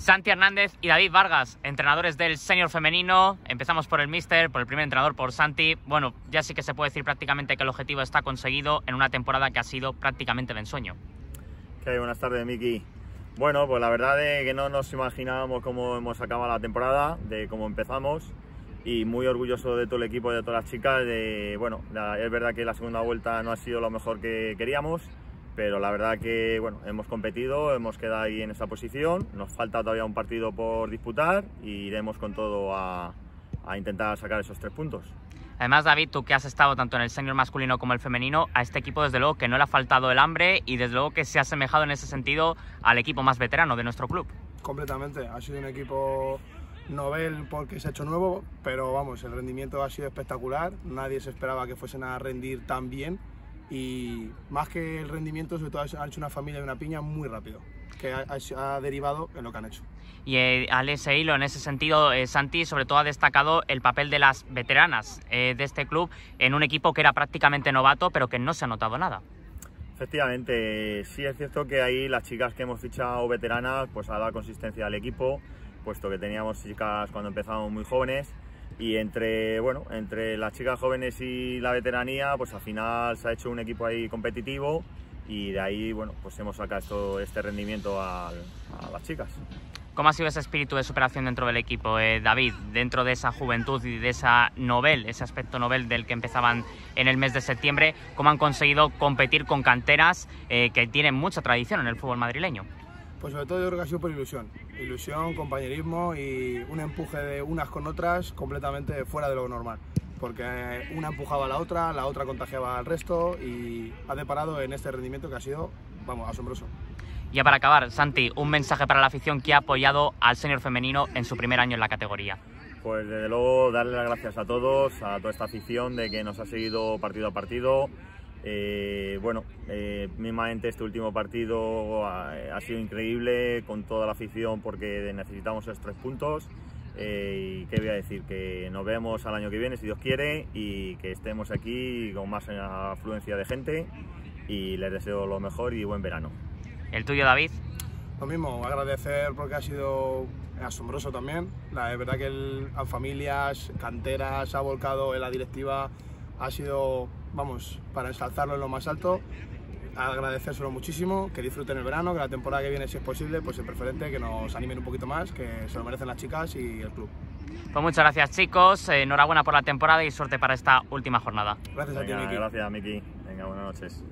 Santi Hernández y David Vargas, entrenadores del senior femenino. Empezamos por el míster, por el primer entrenador, por Santi. Bueno, ya sí que se puede decir prácticamente que el objetivo está conseguido en una temporada que ha sido prácticamente de ensueño. ¿Qué Buenas tardes, Miki. Bueno, pues la verdad es que no nos imaginábamos cómo hemos acabado la temporada, de cómo empezamos y muy orgulloso de todo el equipo, de todas las chicas. Bueno, es verdad que la segunda vuelta no ha sido lo mejor que queríamos, pero la verdad que bueno, hemos competido, hemos quedado ahí en esa posición, nos falta todavía un partido por disputar y iremos con todo a, a intentar sacar esos tres puntos. Además, David, tú que has estado tanto en el senior masculino como el femenino, a este equipo desde luego que no le ha faltado el hambre y desde luego que se ha asemejado en ese sentido al equipo más veterano de nuestro club. Completamente, ha sido un equipo novel porque se ha hecho nuevo, pero vamos, el rendimiento ha sido espectacular, nadie se esperaba que fuesen a rendir tan bien y más que el rendimiento, sobre todo han hecho una familia y una piña muy rápido, que ha, derivado en lo que han hecho. Y eh, al ese hilo, en ese sentido, eh, Santi sobre todo ha destacado el papel de las veteranas eh, de este club en un equipo que era prácticamente novato, pero que no se ha notado nada. Efectivamente, sí es cierto que ahí las chicas que hemos fichado veteranas, pues ha dado consistencia al equipo, puesto que teníamos chicas cuando empezamos muy jóvenes y entre, bueno, entre las chicas jóvenes y la veteranía, pues al final se ha hecho un equipo ahí competitivo y de ahí, bueno, pues hemos sacado este rendimiento a, las chicas. ¿Cómo ha sido ese espíritu de superación dentro del equipo, eh, David, dentro de esa juventud y de esa novel, ese aspecto novel del que empezaban en el mes de septiembre? ¿Cómo han conseguido competir con canteras eh, que tienen mucha tradición en el fútbol madrileño? Pues sobre todo yo creo que ha sido por ilusión. Ilusión, compañerismo y un empuje de unas con otras completamente fuera de lo normal. Porque una empujaba a la otra, la otra contagiaba al resto y ha deparado en este rendimiento que ha sido, vamos, asombroso. Ya para acabar, Santi, un mensaje para la afición que ha apoyado al senior femenino en su primer año en la categoría. Pues desde luego darle las gracias a todos, a toda esta afición de que nos ha seguido partido a partido eh, bueno, eh, mismamente este último partido ha, sido increíble con toda la afición porque necesitamos esos tres puntos. Eh, y qué voy a decir, que nos vemos al año que viene si Dios quiere y que estemos aquí con más afluencia de gente y les deseo lo mejor y buen verano. ¿El tuyo, David? Lo mismo, agradecer porque ha sido asombroso también. La verdad que a familias, canteras, ha volcado en la directiva ha sido, vamos, para ensalzarlo en lo más alto, agradecérselo muchísimo, que disfruten el verano, que la temporada que viene, si es posible, pues es preferente, que nos animen un poquito más, que se lo merecen las chicas y el club. Pues muchas gracias chicos, enhorabuena por la temporada y suerte para esta última jornada. Gracias a ti, Miki. Gracias, Miki. Venga, buenas noches.